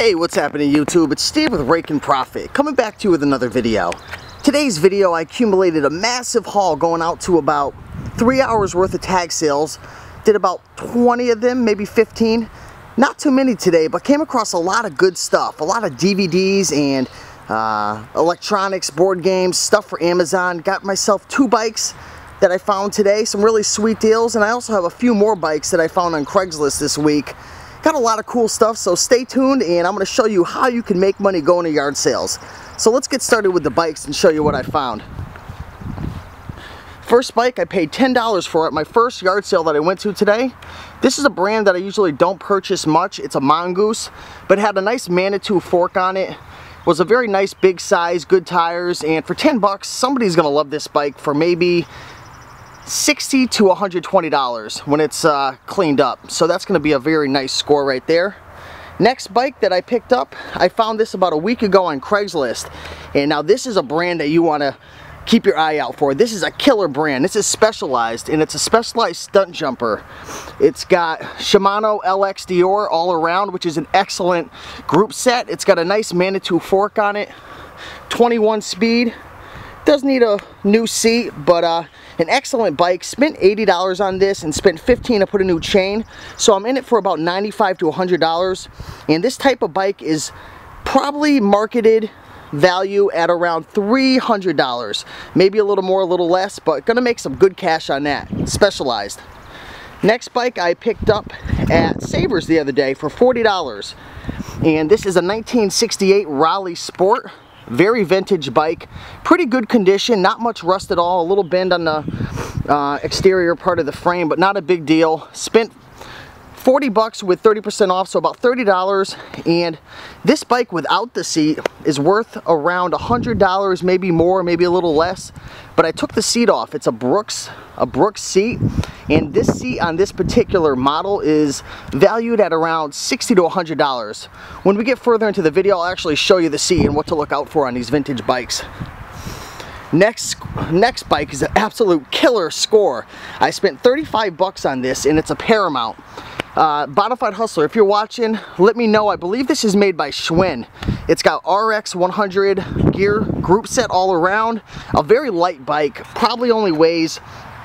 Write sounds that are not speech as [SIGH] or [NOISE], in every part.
Hey, what's happening YouTube? It's Steve with Raiken Profit, coming back to you with another video. Today's video, I accumulated a massive haul going out to about three hours worth of tag sales. Did about 20 of them, maybe 15. Not too many today, but came across a lot of good stuff. A lot of DVDs and uh, electronics, board games, stuff for Amazon. Got myself two bikes that I found today, some really sweet deals, and I also have a few more bikes that I found on Craigslist this week Got a lot of cool stuff, so stay tuned and I'm going to show you how you can make money going to yard sales. So let's get started with the bikes and show you what I found. First bike, I paid $10 for it, my first yard sale that I went to today. This is a brand that I usually don't purchase much. It's a Mongoose, but had a nice Manitou fork on it. Was a very nice big size, good tires, and for 10 bucks, somebody's gonna love this bike for maybe 60 to $120 when it's uh, cleaned up. So that's going to be a very nice score right there. Next bike that I picked up, I found this about a week ago on Craigslist. And now this is a brand that you want to keep your eye out for. This is a killer brand. This is specialized and it's a specialized Stumpjumper. It's got Shimano LX Deore all around, which is an excellent group set. It's got a nice Manitou fork on it, 21 speed. Does need a new seat, but uh, an excellent bike. Spent $80 on this and spent 15 to put a new chain. So I'm in it for about 95 to $100. And this type of bike is probably marketed value at around $300. Maybe a little more, a little less, but gonna make some good cash on that. Specialized. Next bike I picked up at Savers the other day for $40. And this is a 1968 Raleigh Sport very vintage bike. Pretty good condition not much rust at all a little bend on the uh, exterior part of the frame but not a big deal. Spent 40 bucks with 30% off, so about $30. And this bike without the seat is worth around $100, maybe more, maybe a little less. But I took the seat off. It's a Brooks, a Brooks seat. And this seat on this particular model is valued at around 60 to $100. When we get further into the video, I'll actually show you the seat and what to look out for on these vintage bikes. Next, next bike is an absolute killer score. I spent 35 bucks on this and it's a Paramount. Uh, Bonafide Hustler, if you're watching, let me know. I believe this is made by Schwinn. It's got RX 100 gear group set all around. A very light bike, probably only weighs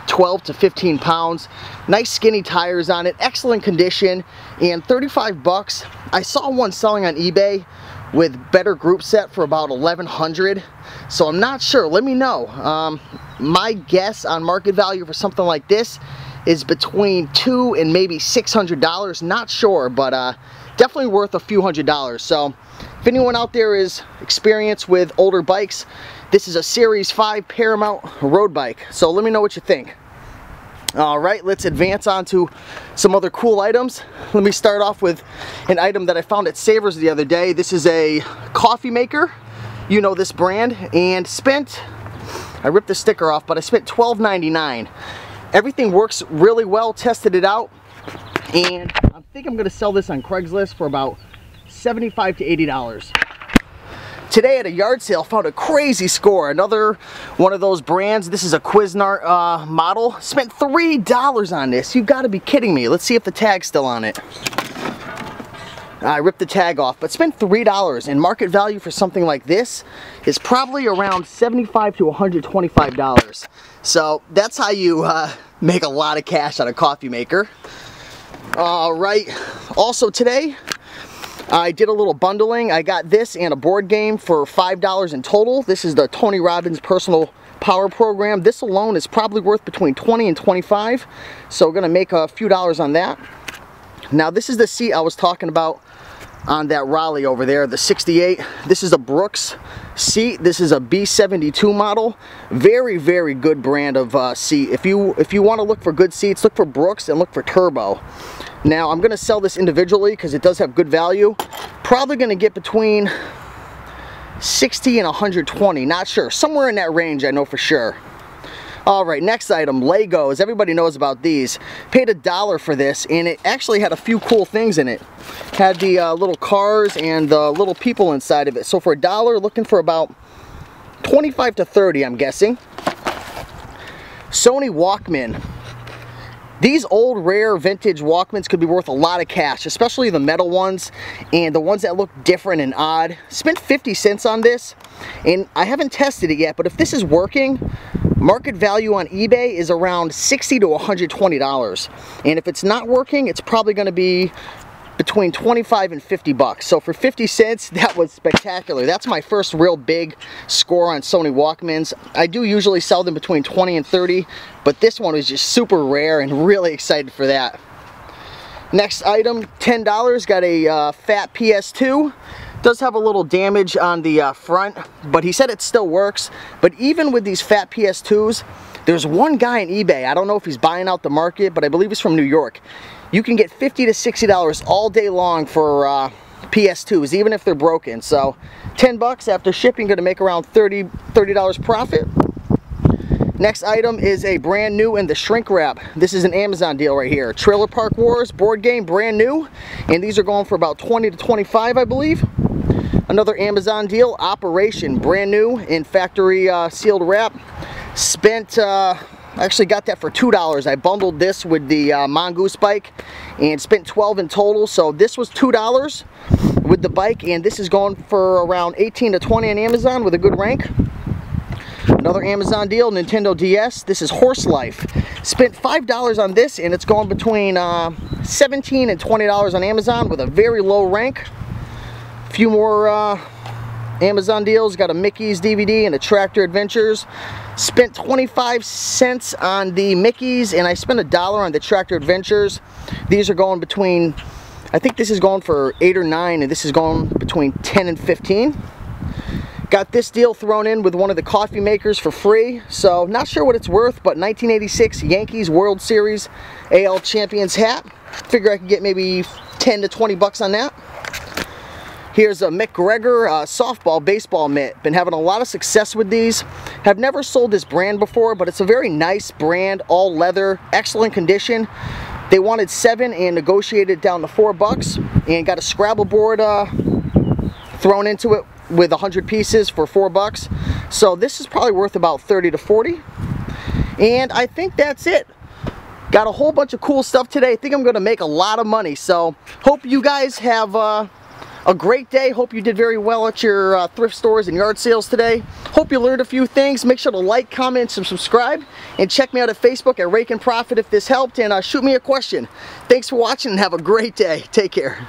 12 to 15 pounds. Nice skinny tires on it, excellent condition, and 35 bucks. I saw one selling on eBay with better group set for about 1100 so I'm not sure let me know um, my guess on market value for something like this is between two and maybe $600. Not sure, but uh, definitely worth a few hundred dollars. So if anyone out there is experienced with older bikes, this is a Series 5 Paramount road bike. So let me know what you think. All right, let's advance on to some other cool items. Let me start off with an item that I found at Savers the other day. This is a coffee maker. You know this brand. And spent, I ripped the sticker off, but I spent $12.99. Everything works really well, tested it out, and I think I'm gonna sell this on Craigslist for about 75 to $80. Today at a yard sale, found a crazy score. Another one of those brands. This is a Cuisinart uh, model. Spent $3 on this. You've got to be kidding me. Let's see if the tag's still on it. I ripped the tag off, but spent $3 and market value for something like this is probably around 75 to $125. So that's how you uh, make a lot of cash on a coffee maker. All right, also today, I did a little bundling. I got this and a board game for $5 in total. This is the Tony Robbins Personal Power Program. This alone is probably worth between 20 and 25. So we're gonna make a few dollars on that. Now this is the seat I was talking about on that Raleigh over there, the 68. This is a Brooks seat. This is a B72 model. Very, very good brand of uh, seat. If you if you want to look for good seats, look for Brooks and look for Turbo. Now, I'm going to sell this individually because it does have good value. Probably going to get between 60 and 120. Not sure. Somewhere in that range, I know for sure. Alright, next item, Legos. Everybody knows about these. Paid a dollar for this, and it actually had a few cool things in it. Had the uh, little cars and the little people inside of it. So for a dollar, looking for about 25 to 30, I'm guessing. Sony Walkman. These old rare vintage Walkmans could be worth a lot of cash, especially the metal ones and the ones that look different and odd. Spent 50 cents on this and I haven't tested it yet, but if this is working, market value on eBay is around 60 to $120. And if it's not working, it's probably gonna be between 25 and 50 bucks. So for 50 cents, [LAUGHS] that was spectacular. That's my first real big score on Sony Walkmans. I do usually sell them between 20 and 30, but this one was just super rare and really excited for that. Next item, $10, got a uh, fat PS2. Does have a little damage on the uh, front, but he said it still works. But even with these fat PS2s, there's one guy on eBay, I don't know if he's buying out the market, but I believe he's from New York. You can get 50 to $60 all day long for uh, PS2s, even if they're broken. So 10 bucks after shipping, gonna make around 30 $30 profit. Next item is a brand new in the shrink wrap. This is an Amazon deal right here. Trailer Park Wars board game, brand new. And these are going for about 20 to 25, I believe. Another Amazon deal, Operation, brand new in factory uh, sealed wrap. Spent, uh, actually got that for $2. I bundled this with the uh, Mongoose bike and spent 12 in total. So this was $2 with the bike and this is going for around 18 to 20 on Amazon with a good rank. Another Amazon deal, Nintendo DS. This is Horse Life. Spent $5 on this and it's going between uh, 17 and $20 on Amazon with a very low rank. A few more uh, Amazon deals. Got a Mickey's DVD and a Tractor Adventures. Spent 25 cents on the Mickey's and I spent a dollar on the Tractor Adventures. These are going between, I think this is going for 8 or 9 and this is going between 10 and 15. Got this deal thrown in with one of the coffee makers for free. So not sure what it's worth, but 1986 Yankees World Series AL Champions hat. Figure I could get maybe 10 to 20 bucks on that. Here's a MacGregor uh, softball baseball mitt. Been having a lot of success with these. Have never sold this brand before, but it's a very nice brand, all leather, excellent condition. They wanted seven and negotiated down to four bucks and got a Scrabble board uh, thrown into it with 100 pieces for four bucks. So this is probably worth about 30 to 40. And I think that's it. Got a whole bunch of cool stuff today. I think I'm going to make a lot of money. So hope you guys have uh, a great day. Hope you did very well at your uh, thrift stores and yard sales today. Hope you learned a few things. Make sure to like, comment, and subscribe. And check me out at Facebook at Raiken Profit if this helped. And uh, shoot me a question. Thanks for watching and have a great day. Take care.